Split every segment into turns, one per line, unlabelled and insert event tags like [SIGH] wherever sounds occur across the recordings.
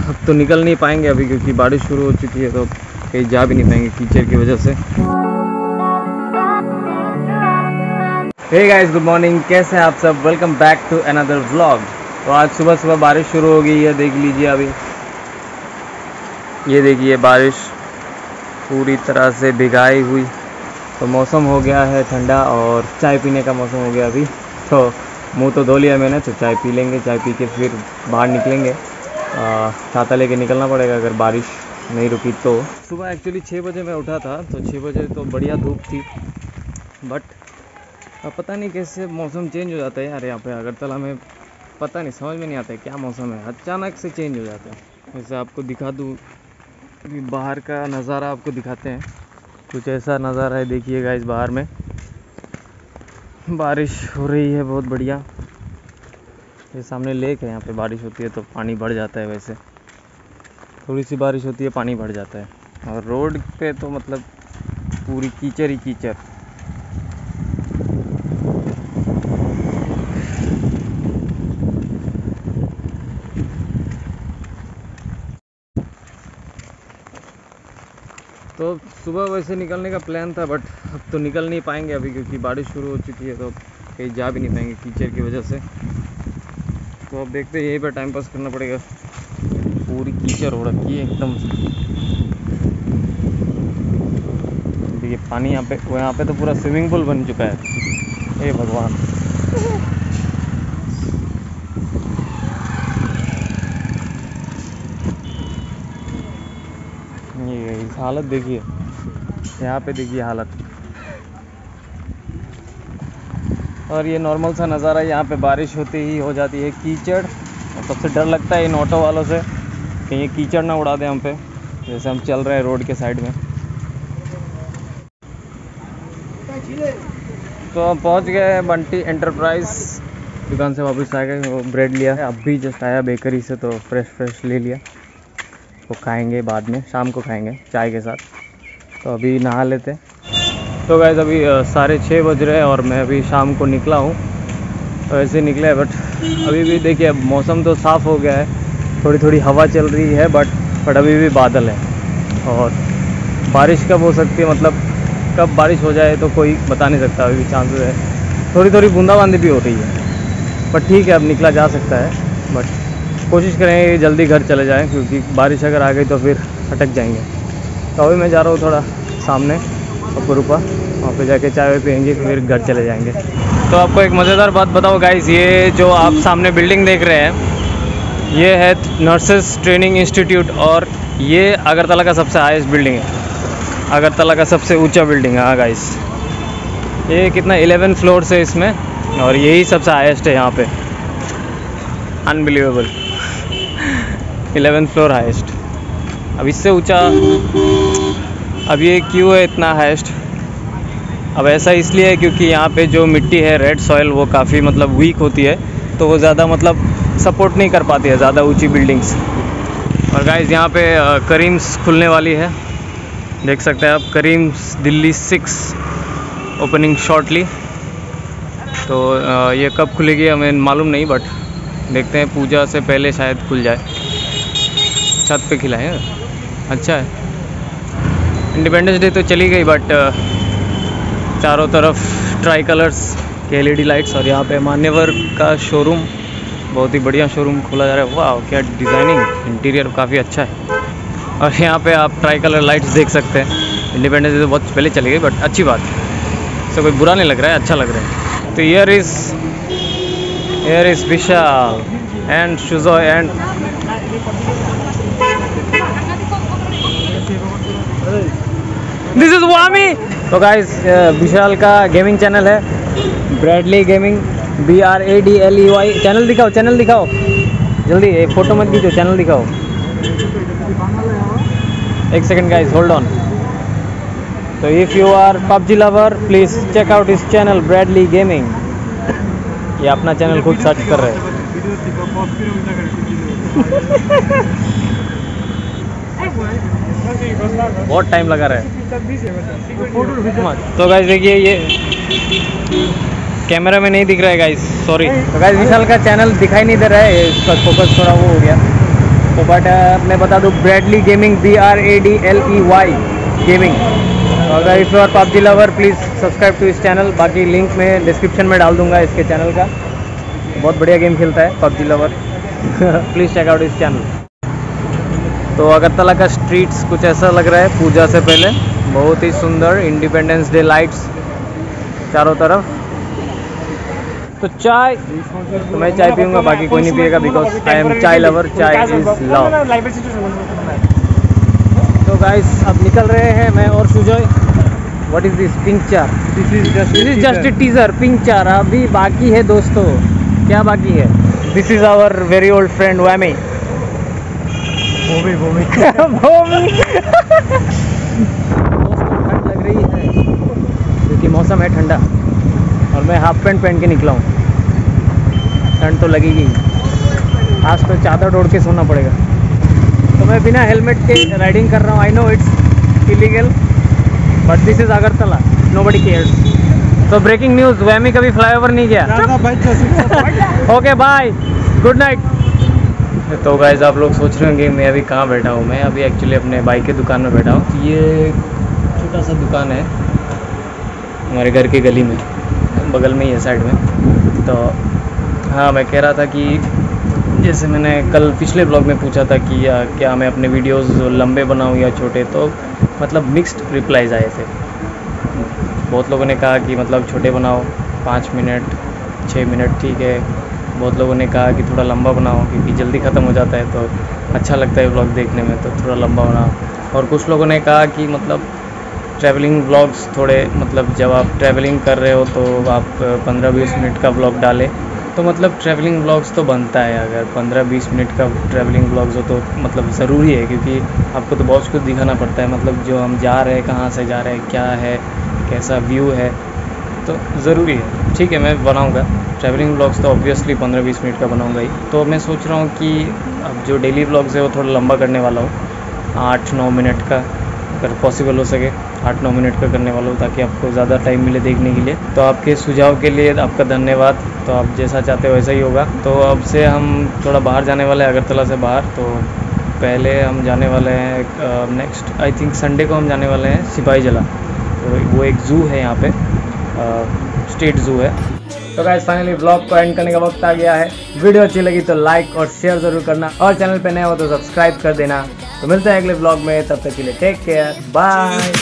अब तो निकल नहीं पाएँगे अभी क्योंकि बारिश शुरू हो चुकी है तो कहीं जा भी नहीं पाएँगे कीचड़ की वजह से। हे गाइस गुड मॉर्निंग कैसे हैं आप सब? Welcome back to another vlog तो आज सुबह सुबह बारिश शुरू हो गई है, देख लीजिए अभी। ये देखिए, बारिश पूरी तरह से भिगाई हुई। तो मौसम हो गया है ठंडा और चाय पीने का मौसम हो गया अभी। तो मुँह तो धो लिया मैंने तो चाय पी लेंगे, चाय पी के फिर बाहर निकलेंगे। छाता लेके निकलना पड़ेगा अगर बारिश नहीं रुकी तो। सुबह एक्चुअली छः बजे मैं उठा था तो छः बजे तो बढ़िया धूप थी। बट अब पता नहीं कैसे मौसम चेंज हो जाता है यार यहाँ पे। अगरतला में पता नहीं, समझ में नहीं आता है क्या मौसम है। अचानक से चेंज हो जाता है। वैसे आपको दिखा दूँ, अभी बाहर का नज़ारा आपको दिखाते हैं। कुछ ऐसा नज़ारा है, देखिएगा इस बाहर में। बारिश हो रही है बहुत बढ़िया। ये सामने लेक है, यहाँ पे बारिश होती है तो पानी बढ़ जाता है वैसे। थोड़ी सी बारिश होती है, पानी बढ़ जाता है। और रोड पे तो मतलब पूरी कीचड़ ही कीचड़। तो सुबह वैसे निकलने का प्लान था, बट अब तो निकल नहीं पाएँगे अभी क्योंकि बारिश शुरू हो चुकी है तो कहीं जा भी नहीं पाएँगे कीचड़ की वजह से। तो अब देखते हैं, यहीं पर टाइम पास करना पड़ेगा। पूरी कीचड़ हो रखी है एकदम देखिए पानी यहाँ पे यहाँ पे तो पूरा स्विमिंग पूल बन चुका है। हे भगवान। ये हालत देखिए। यहाँ पे देखिए हालत। और ये नॉर्मल सा नज़ारा यहाँ पे बारिश होती ही हो जाती है कीचड़। और सबसे डर लगता है इन ऑटो वालों से कि ये कीचड़ ना उड़ा दें हम पे। जैसे हम चल रहे हैं रोड के साइड में। तो हम पहुँच गए बंटी एंटरप्राइज दुकान से वापस आ गए, वो ब्रेड लिया है। अब भी जस्ट आया बेकरी से तो फ्रेश फ्रेश ले लिया। वो तो खाएँगे बाद में, शाम को खाएँगे, चाय के साथ। तो अभी नहा लेते हैं। तो गैस अभी साढ़े छः बज रहे हैं और मैं अभी शाम को निकला हूँ। ऐसे निकले बट अभी भी देखिए, अब मौसम तो साफ़ हो गया है। थोड़ी थोड़ी हवा चल रही है बट बट अभी भी बादल है। और बारिश कब हो सकती है? मतलब कब बारिश हो जाए तो कोई बता नहीं सकता, अभी भी चांसेस है। थोड़ी थोड़ी बूंदाबांदी भी हो रही है। बट ठीक है, अब निकला जा सकता है। बट कोशिश करेंगे कि जल्दी घर चले जाएँ, क्योंकि बारिश अगर आ गई तो फिर अटक जाएँगे। तो अभी मैं जा रहा हूँ थोड़ा सामने। अपरूपा वहाँ पे जाके चाय वाय पियेंगे, फिर घर चले जाएँगे। तो आपको एक मज़ेदार बात बताओ गाइज़ ये जो आप सामने बिल्डिंग देख रहे हैं, ये है नर्सेस ट्रेनिंग इंस्टीट्यूट और ये अगरतला का सबसे हाईएस्ट बिल्डिंग है। अगरतला का सबसे ऊँचा बिल्डिंग है हाँ गाइस ये कितना 11 फ्लोर से इसमें, और यही सबसे हाईएस्ट है यहाँ पे। अनबिलीवेबल 11 फ्लोर हाईएस्ट अब इससे ऊँचा अब ये क्यों है इतना हाइस्ट अब ऐसा इसलिए है क्योंकि यहाँ पे जो मिट्टी है रेड सॉइल वो काफ़ी मतलब वीक होती है तो वो ज़्यादा मतलब सपोर्ट नहीं कर पाती है, ज़्यादा ऊँची बिल्डिंग्स और गाइज़ यहाँ पे करीम्स खुलने वाली है। देख सकते हैं आप Karim's Delhi six opening shortly तो ये कब खुलेगी हमें मालूम नहीं बट देखते हैं, पूजा से पहले शायद खुल जाए। छत पे खिलाए अच्छा है। इंडिपेंडेंस डे तो चली गई बट चारों तरफ़ ट्राई कलर्स के एलईडी लाइट्स और यहाँ पे मान्यवर का शोरूम बहुत ही बढ़िया शोरूम खोला जा रहा है। वाह क्या डिज़ाइनिंग इंटीरियर काफ़ी अच्छा है। और यहाँ पे आप ट्राई कलर लाइट्स देख सकते हैं। इंडिपेंडेंस डे तो बहुत पहले चली गई बट अच्छी बात है। इससे कोई बुरा नहीं लग रहा है अच्छा लग रहा है। तो here is here is Vishal and Shujo and this is Vami तो गाइस विशाल का गेमिंग चैनल है Bradley gaming B R A D L E Y channel दिखाओ चैनल दिखाओ. जल्दी फ़ोटो मत खींचो चैनल दिखाओ. एक सेकंड गाइस होल्ड ऑन तो if you are PUBG lover please check out इस चैनल ब्रैडली गेमिंग ये अपना चैनल खुद सर्च कर रहे हैं. [LAUGHS] बहुत टाइम लगा रहा है। तो गाइस देखिए ये कैमरा में नहीं दिख रहा है गाइस सॉरी तो गाइस विशाल का चैनल दिखाई नहीं दे रहा है इसका फोकस थोड़ा वो हो गया। तो बट मैं बता दूँ Bradley gaming B R A D L E Y gaming अगर if you are PUBG lover please subscribe to इस चैनल बाकी लिंक मैं डिस्क्रिप्शन में डाल दूँगा इसके चैनल का। बहुत बढ़िया गेम खेलता है PUBG lover please check out इस चैनल तो अगरतला का स्ट्रीट्स कुछ ऐसा लग रहा है पूजा से पहले। बहुत ही सुंदर इंडिपेंडेंस डे लाइट्स चारों तरफ़। तो चाय तो मैं चाय पीऊँगा बाकी कोई नहीं पिएगा because I am chai lover chai is love तो गाइस अब निकल रहे हैं मैं और Sujay. What is this pink चार
this is just
this is just teaser pink चार अभी बाकी है दोस्तों। क्या बाकी है? This is our very old friend whammy
भूमि भूमि
भूमि ठंड लग रही है क्योंकि मौसम है ठंडा और मैं हाफ़ पैंट पहन के निकला हूँ। ठंड तो लगेगी। आज तो चादर ओढ़ के सोना पड़ेगा। तो मैं बिना हेलमेट के राइडिंग कर रहा हूँ। I know it's illegal but this is Agartala nobody cares तो ब्रेकिंग न्यूज़ वैमी कभी फ्लाईओवर नहीं गया। ओके बाय गुड नाइट तो गाइज़ आप लोग सोच रहे होंगे मैं अभी कहाँ बैठा हूँ? मैं अभी एक्चुअली अपने बाइक की दुकान में बैठा हूँ। तो ये छोटा सा दुकान है हमारे घर की गली में बगल में ही है साइड में। तो हाँ मैं कह रहा था कि जैसे मैंने कल पिछले ब्लॉग में पूछा था कि आ, क्या मैं अपने वीडियोस लंबे बनाऊँ या छोटे? तो मतलब मिक्स्ड रिप्लाइज आए थे। बहुत लोगों ने कहा कि मतलब छोटे बनाओ पाँच मिनट छः मिनट ठीक है। बहुत लोगों ने कहा कि थोड़ा लंबा बनाओ, क्योंकि जल्दी ख़त्म हो जाता है तो अच्छा लगता है व्लॉग देखने में तो थोड़ा लंबा बनाओ। और कुछ लोगों ने कहा कि मतलब ट्रैवलिंग व्लॉग्स थोड़े मतलब जब आप ट्रैवलिंग कर रहे हो तो आप पंद्रह बीस मिनट का ब्लॉग डालें। तो मतलब ट्रैवलिंग ब्लॉग्स तो बनता है, अगर पंद्रह बीस मिनट का ट्रैवलिंग ब्लॉग्स हो तो मतलब ज़रूरी है, क्योंकि आपको तो बहुत कुछ दिखाना पड़ता है। मतलब जो हम जा रहे हैं, कहाँ से जा रहे हैं, क्या है, कैसा व्यू है तो ज़रूरी है। ठीक है, मैं बनाऊँगा। ट्रैवलिंग ब्लॉग्स तो ऑब्वियसली पंद्रह बीस मिनट का बनाऊँगा ही। तो मैं सोच रहा हूँ कि अब जो डेली ब्लॉग्स है, वो थोड़ा लंबा करने वाला हूँ। आठ नौ मिनट का, अगर पॉसिबल हो सके, आठ नौ मिनट का करने वाला हूँ, ताकि आपको ज़्यादा टाइम मिले देखने के लिए। तो आपके सुझाव के लिए आपका धन्यवाद। तो आप जैसा चाहते हो वैसा ही होगा। तो अब से हम थोड़ा बाहर जाने वाले हैं, अगरतला से बाहर। तो पहले हम जाने वाले हैं नेक्स्ट आई थिंक संडे को हम जाने वाले हैं, सिपाही जला। तो वो एक ज़ू है यहाँ पे। स्टेट ज़ू है। तो गाइस फाइनली ब्लॉग को एंड करने का वक्त आ गया है। वीडियो अच्छी लगी तो लाइक और शेयर ज़रूर करना। और चैनल पे नए हो तो सब्सक्राइब कर देना। तो मिलते हैं अगले ब्लॉग में। तब तक के लिए टेक केयर बाय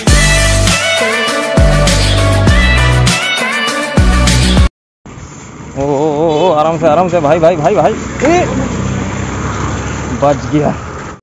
ओ, ओ, ओ, आराम से आराम से। भाई भाई भाई भाई! बच गया।